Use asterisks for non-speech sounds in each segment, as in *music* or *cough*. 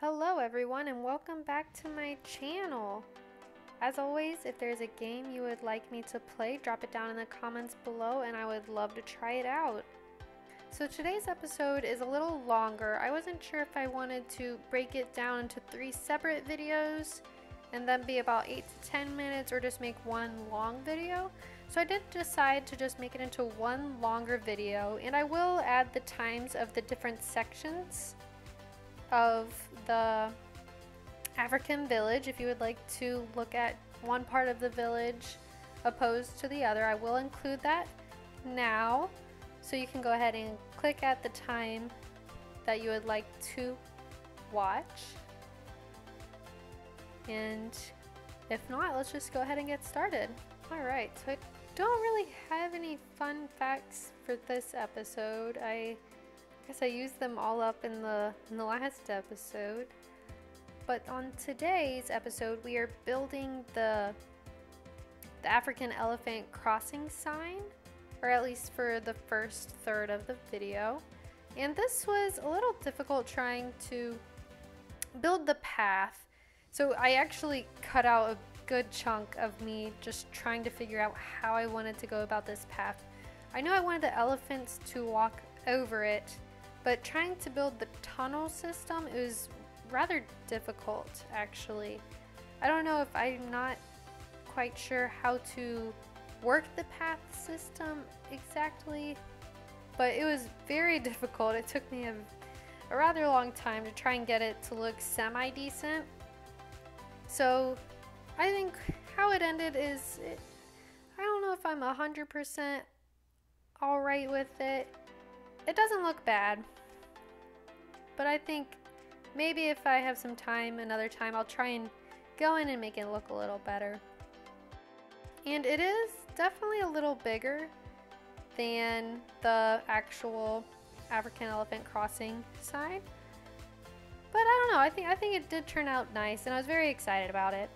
Hello everyone and welcome back to my channel. As always, if there's a game you would like me to play, drop it down in the comments below and I would love to try it out. So today's episode is a little longer. I wasn't sure if I wanted to break it down into three separate videos and then be about 8 to 10 minutes or just make one long video. So I did decide to just make it into one longer video and I will add the times of the different sections of the African village if you would like to look at one part of the village opposed to the other. I will include that now so you can go ahead and click at the time that you would like to watch. And if not, let's just go ahead and get started. Alright, so I don't really have any fun facts for this episode. I guess I used them all up in the in the last episode. But on today's episode, we are building the the African elephant crossing sign, or at least for the first third of the video. And this was a little difficult trying to build the path. So I actually cut out a good chunk of me just trying to figure out how I wanted to go about this path. I knew I wanted the elephants to walk over it but trying to build the tunnel system is rather difficult actually. I don't know if I'm not quite sure how to work the path system exactly, but it was very *laughs* difficult. It took me a, a rather long time to try and get it to look semi-decent. So I think how it ended is, it, I don't know if I'm 100% alright with it. It doesn't look bad. But I think maybe if I have some time another time, I'll try and go in and make it look a little better. And it is definitely a little bigger than the actual African elephant crossing sign. But I don't know, I think I think it did turn out nice and I was very excited about it.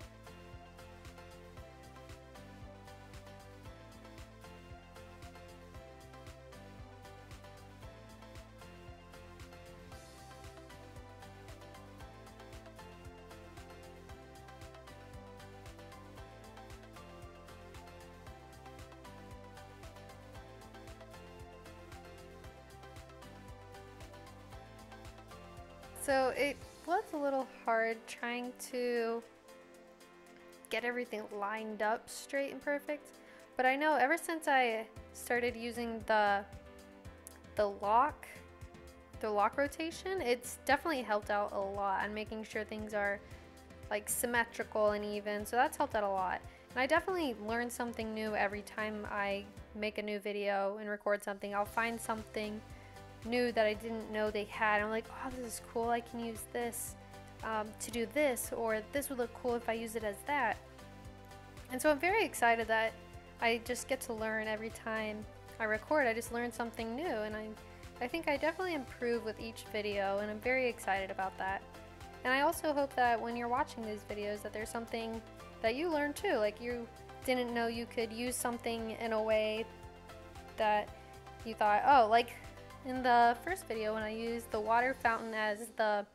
So it was a little hard trying to get everything lined up straight and perfect. But I know ever since I started using the the lock, the lock rotation, it's definitely helped out a lot on making sure things are like symmetrical and even. So that's helped out a lot. And I definitely learn something new every time I make a new video and record something. I'll find something new that I didn't know they had. I'm like, oh, this is cool. I can use this um, to do this, or this would look cool if I use it as that. And so I'm very excited that I just get to learn every time I record. I just learn something new, and I, I think I definitely improve with each video, and I'm very excited about that. And I also hope that when you're watching these videos that there's something that you learn too. Like you didn't know you could use something in a way that you thought, oh, like in the first video when I used the water fountain as the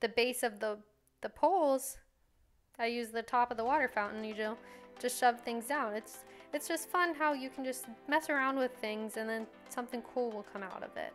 the base of the the poles, I use the top of the water fountain, you know, just shove things down. It's it's just fun how you can just mess around with things and then something cool will come out of it.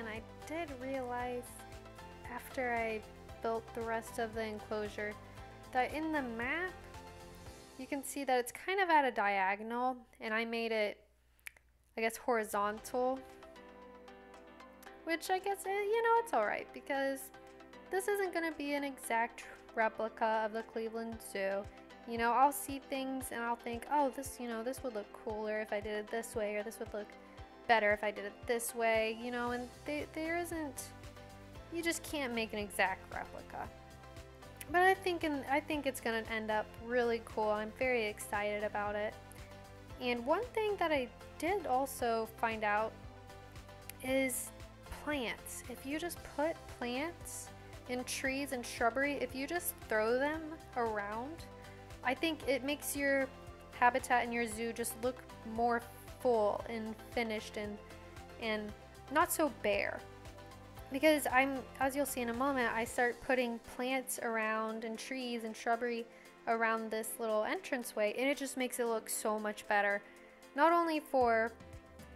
And I did realize after I built the rest of the enclosure that in the map you can see that it's kind of at a diagonal and I made it I guess horizontal. Which I guess eh, you know it's alright because this isn't going to be an exact replica of the Cleveland Zoo. You know I'll see things and I'll think oh this you know this would look cooler if I did it this way or this would look better if I did it this way you know and they, there isn't you just can't make an exact replica but I think in, I think it's gonna end up really cool. I'm very excited about it. And one thing that I did also find out is plants. If you just put plants in trees and shrubbery, if you just throw them around, I think it makes your habitat in your zoo just look more full and finished and and not so bare because I'm, as you'll see in a moment, I start putting plants around and trees and shrubbery around this little entranceway and it just makes it look so much better. Not only for,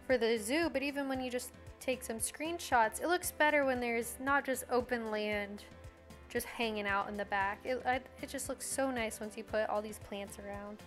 for the zoo, but even when you just take some screenshots, it looks better when there's not just open land just hanging out in the back. It, it just looks so nice once you put all these plants around.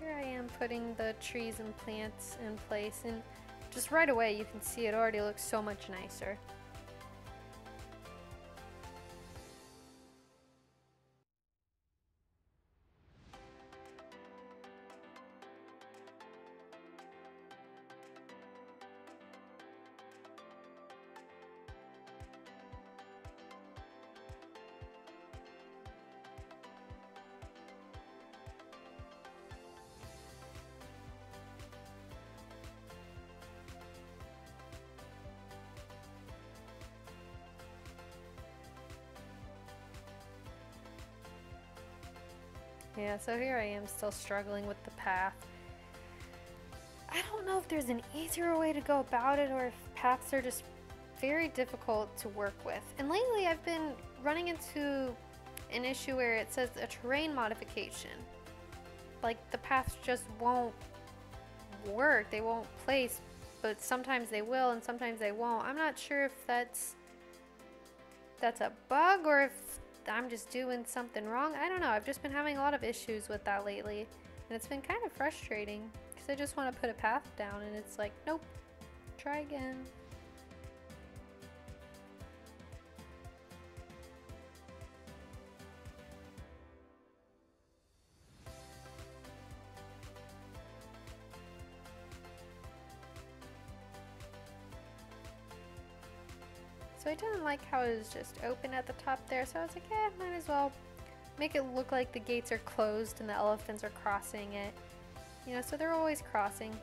Here I am putting the trees and plants in place and just right away you can see it already looks so much nicer. Yeah, so here I am still struggling with the path. I don't know if there's an easier way to go about it or if paths are just very difficult to work with. And lately I've been running into an issue where it says a terrain modification. Like the paths just won't work, they won't place, but sometimes they will and sometimes they won't. I'm not sure if that's that's a bug or if I'm just doing something wrong. I don't know. I've just been having a lot of issues with that lately. And it's been kind of frustrating because I just want to put a path down and it's like, nope, try again. So I didn't like how it was just open at the top there, so I was like, eh, might as well make it look like the gates are closed and the elephants are crossing it. You know, so they're always crossing.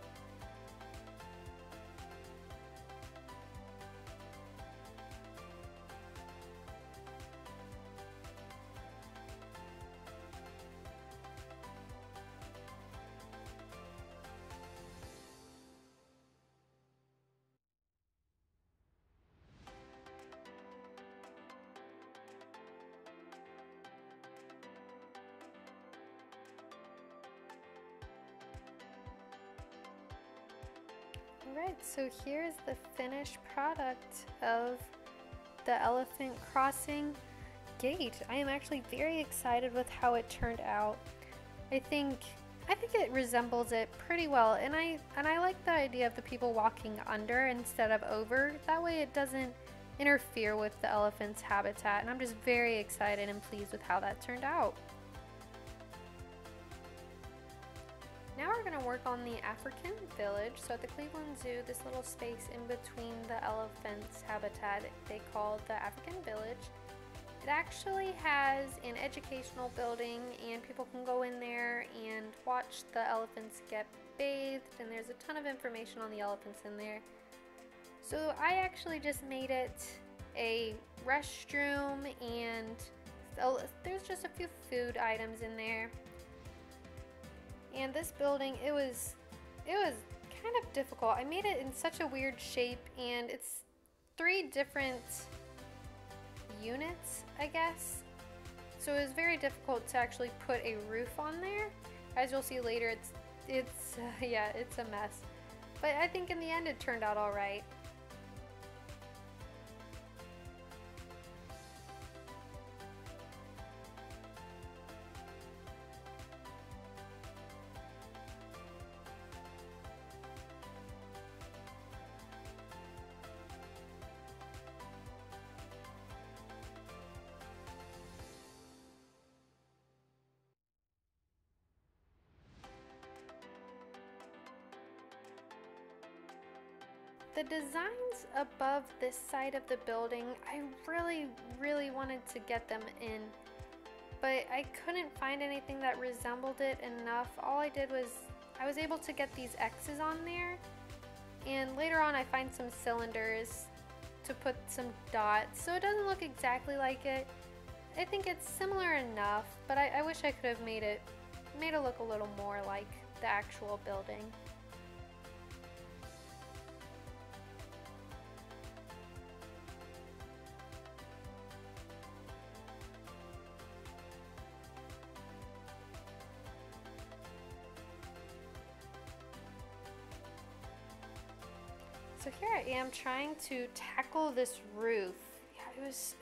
So here's the finished product of the elephant crossing gate. I am actually very excited with how it turned out. I think I think it resembles it pretty well and I and I like the idea of the people walking under instead of over. That way it doesn't interfere with the elephant's habitat and I'm just very excited and pleased with how that turned out. Now we're going to work on the African village. So at the Cleveland Zoo, this little space in between the elephant's habitat, they call the African village. It actually has an educational building and people can go in there and watch the elephants get bathed and there's a ton of information on the elephants in there. So I actually just made it a restroom and uh, there's just a few food items in there. And this building, it was, it was kind of difficult. I made it in such a weird shape and it's three different units, I guess. So it was very difficult to actually put a roof on there. As you'll see later, it's, it's, uh, *laughs* yeah, it's a mess. But I think in the end it turned out alright. The designs above this side of the building, I really, really wanted to get them in, but I couldn't find anything that resembled it enough. All I did was, I was able to get these X's on there, and later on I find some cylinders to put some dots, so it doesn't look exactly like it. I think it's similar enough, but I, I wish I could have made it, made it look a little more like the actual building. Here I am trying to tackle this roof. Yeah, it was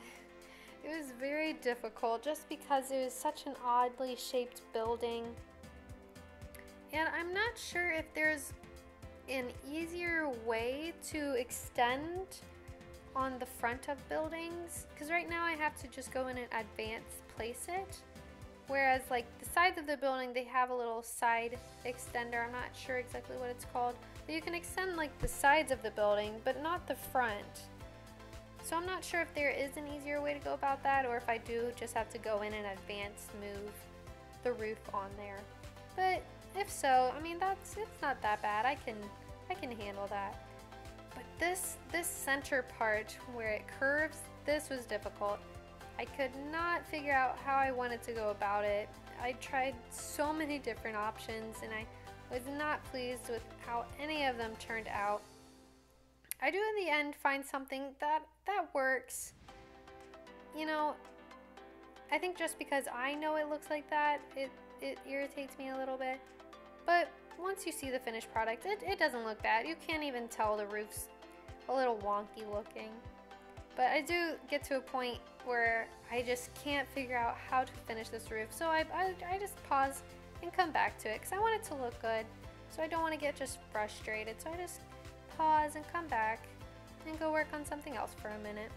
it was very difficult just because it was such an oddly shaped building. And I'm not sure if there's an easier way to extend on the front of buildings because right now I have to just go in and advance place it whereas like the sides of the building they have a little side extender I'm not sure exactly what it's called you can extend like the sides of the building, but not the front. So I'm not sure if there is an easier way to go about that or if I do just have to go in and advance move the roof on there. But if so, I mean that's it's not that bad. I can I can handle that. But this this center part where it curves, this was difficult. I could not figure out how I wanted to go about it. I tried so many different options and I was not pleased with how any of them turned out. I do in the end find something that that works. You know, I think just because I know it looks like that, it, it irritates me a little bit. But once you see the finished product, it, it doesn't look bad. You can't even tell the roof's a little wonky looking. But I do get to a point where I just can't figure out how to finish this roof. So I, I, I just pause and come back to it because I want it to look good. So I don't want to get just frustrated. So I just pause and come back and go work on something else for a minute.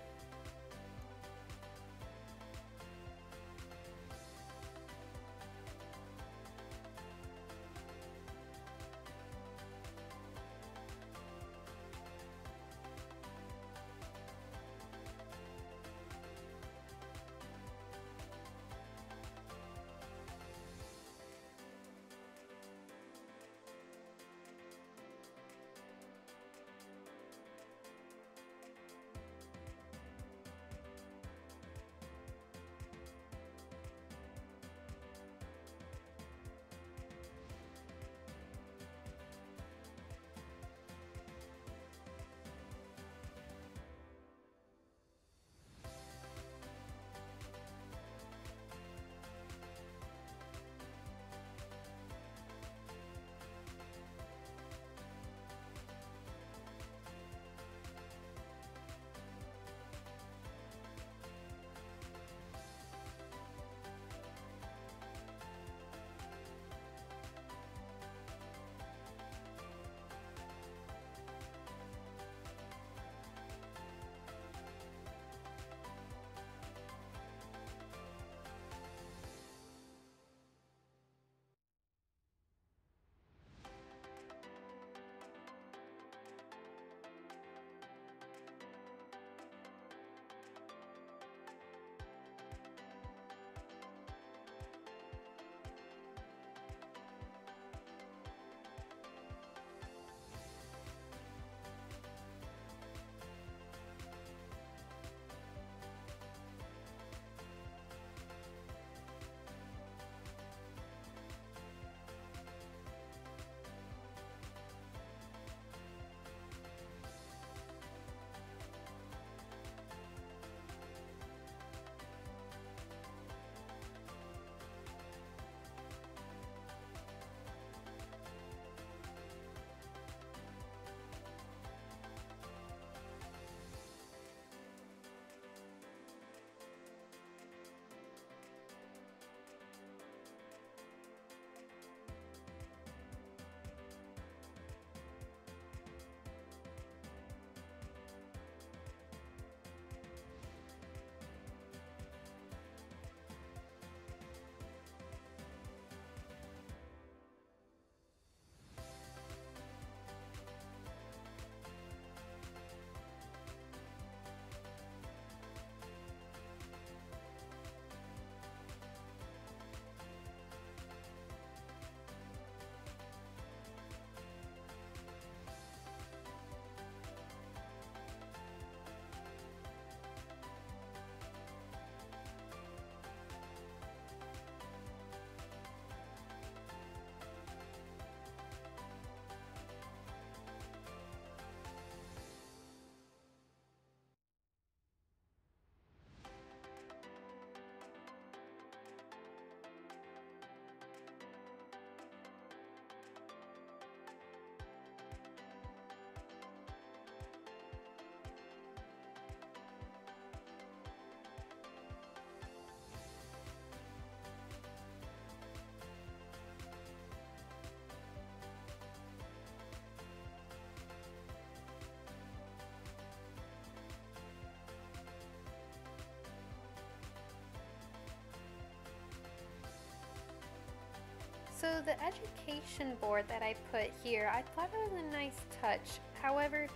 So the education board that I put here, I thought it was a nice touch. However,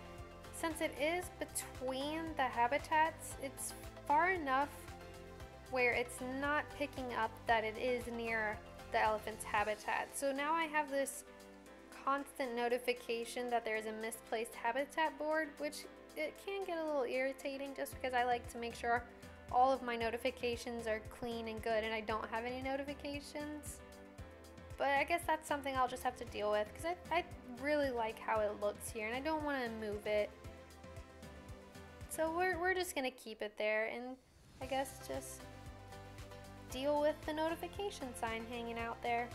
since it is between the habitats, it's far enough where it's not picking up that it is near the elephant's habitat. So now I have this constant notification that there's a misplaced habitat board, which it can get a little irritating just because I like to make sure all of my notifications are clean and good and I don't have any notifications. But I guess that's something I'll just have to deal with because I, I really like how it looks here and I don't want to move it. So we're, we're just going to keep it there and I guess just deal with the notification sign hanging out there.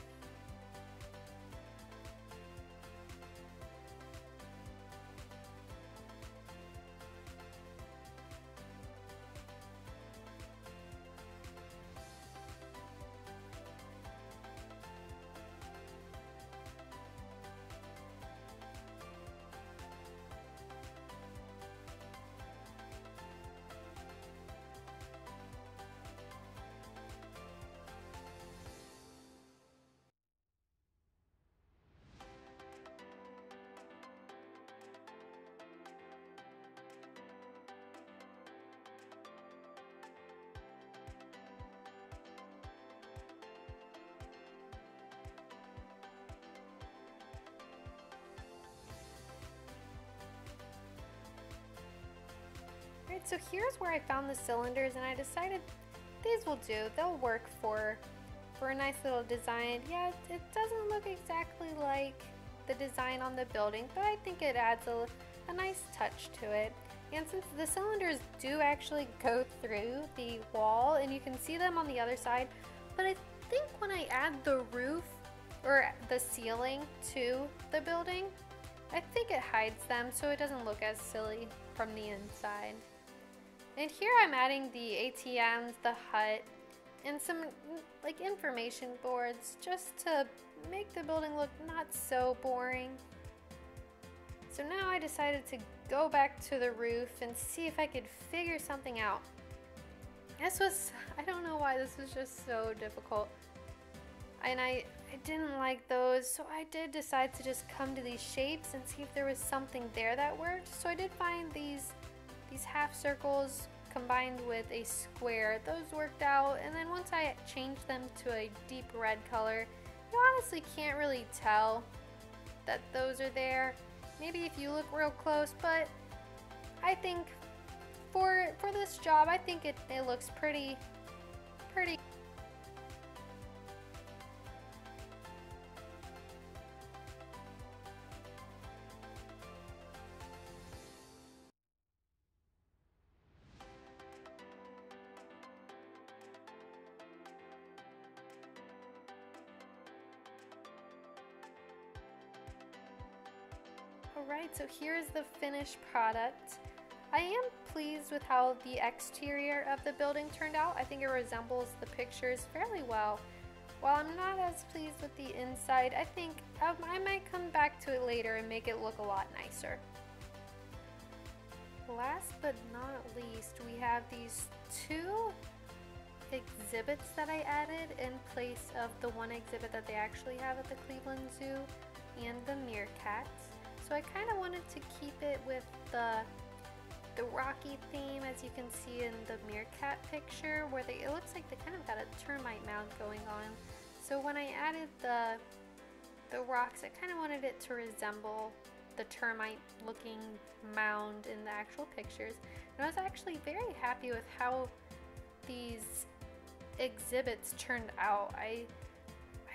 So here's where I found the cylinders and I decided these will do. They'll work for, for a nice little design. Yeah, it, doesn't look exactly like the design on the building, but I think it adds a, a nice touch to it. And since the cylinders do actually *laughs* go through the wall and you can see them on the other side, but I think when I add the roof or the ceiling to the building, I think it hides them so it doesn't look as silly from the inside. And here I'm adding the ATMs, the hut, and some like information boards just to make the building look not so boring. So now I decided to go back to the roof and see if I could figure something out. This was, *laughs* I don't know why this was just so difficult. And I, I didn't like those, so I did decide to just come to these shapes and see if there was something there that worked. So I did find these these half circles combined with a square, those worked out. And then once I changed them to a deep red color, you honestly can't really tell that those are there. Maybe if you look real close, but I think for for this job, I think it, it looks pretty, pretty so here's the finished product. I am pleased with how the exterior of the building turned out. I think it resembles the pictures fairly well. While I'm not as pleased with the inside, I think um, I might come back to it later and make it look a lot nicer. Last but not least, we have these two exhibits that I added in place of the one exhibit that they actually have at the Cleveland Zoo and the meerkats. So I kind of wanted to keep it with the the rocky theme as you can see in the meerkat picture where they, it looks like they kind of got a termite mound going on. So when I added the the rocks, I kind of wanted it to resemble the termite looking mound in the actual pictures. And I was actually very happy with how these exhibits turned out. I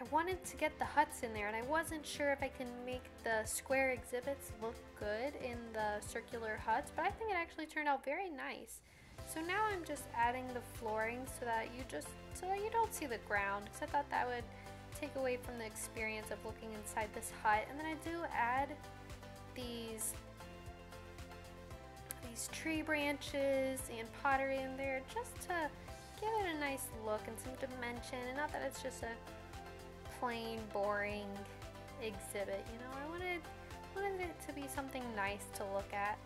I wanted to get the huts in there and I wasn't sure if I can make the square exhibits look good in the circular huts, but I think it actually turned out very nice. So now I'm just adding the flooring so that you just, so that you don't see the ground, because I thought that would take away from the experience of looking inside this hut. And then I do add these these tree branches and pottery in there just to give it a nice look and some dimension and not that it's just a plain, boring exhibit. You know, I wanted, wanted it to be something nice to look at.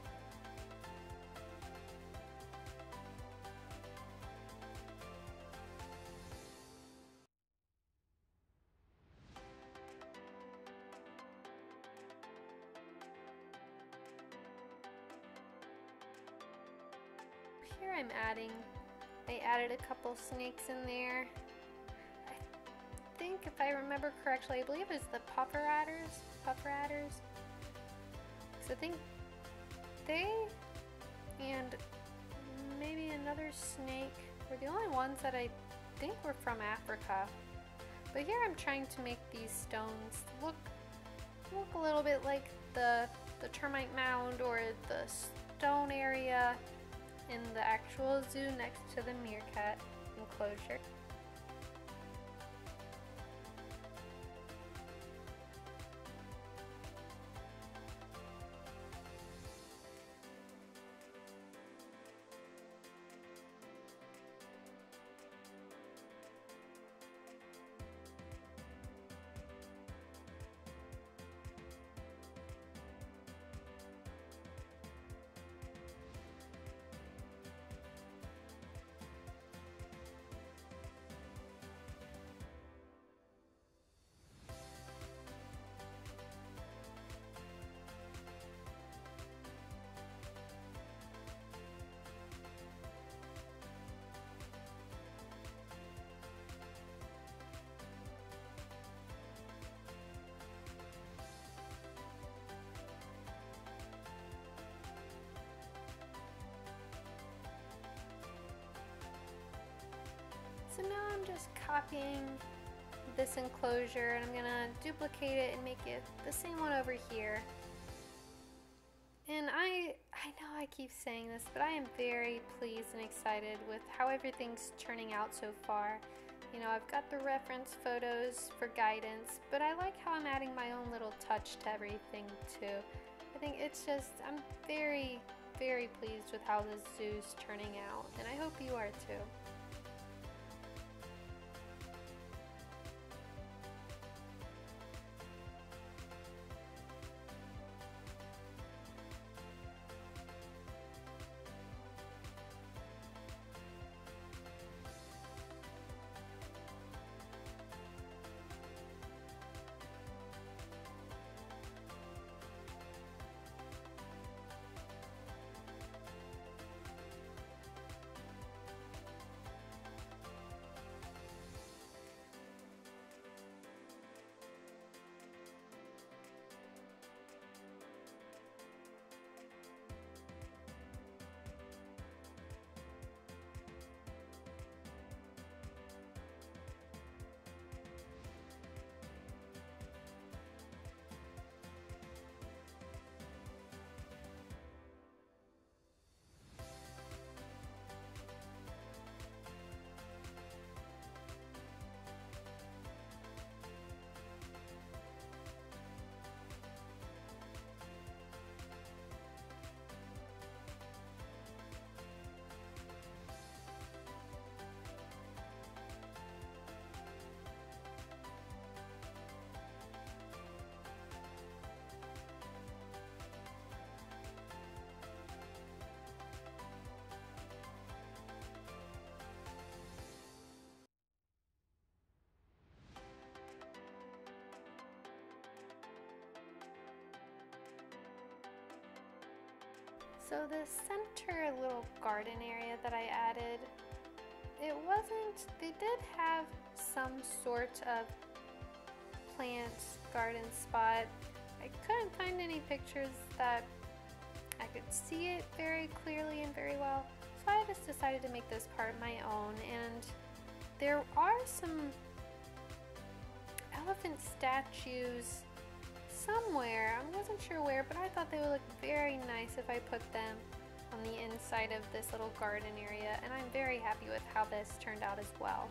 Here I'm adding, I added a couple snakes in there Think if I remember correctly, I believe it's the puffer adders. Puffer adders. So I think they and maybe another snake were the only ones that I think were from Africa. But here I'm trying to make these stones look look a little bit like the the termite mound or the stone area in the actual zoo next to the meerkat enclosure. Just copying this enclosure and I'm gonna duplicate it and make it the same one over here. And I, I know I keep saying this, but I am very pleased and excited with how everything's turning out so far. You know, I've got the reference photos for guidance, but I like how I'm adding my own little touch to everything too. I think it's just, I'm very, very pleased with how the zoo's turning out, and I hope you are too. So the center little garden area that I added, it wasn't, they did have some sort of plant garden spot. I couldn't find any pictures that I could see it very clearly and very well. So I just decided to make this part my own and there are some elephant statues somewhere. I wasn't sure where, but I thought they would look very nice if I put them on the inside of this little garden area, and I'm very happy with how this turned out as well.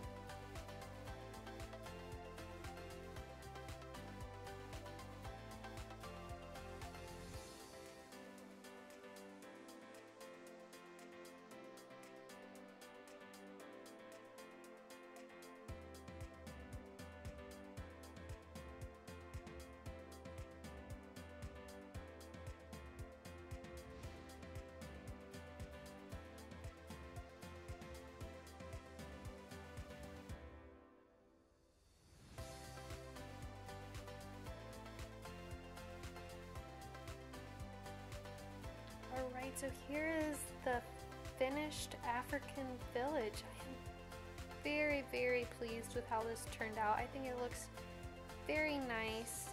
Alright, so here is the finished African village. I am very, very pleased with how this turned out. I think it looks very nice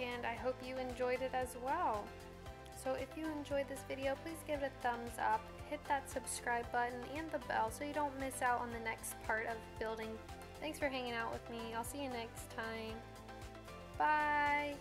and I hope you enjoyed it as well. So if you enjoyed this video, please give it a thumbs up, hit that subscribe button and the bell so you don't miss out on the next part of building. Thanks for hanging out with me. I'll see you next time. Bye!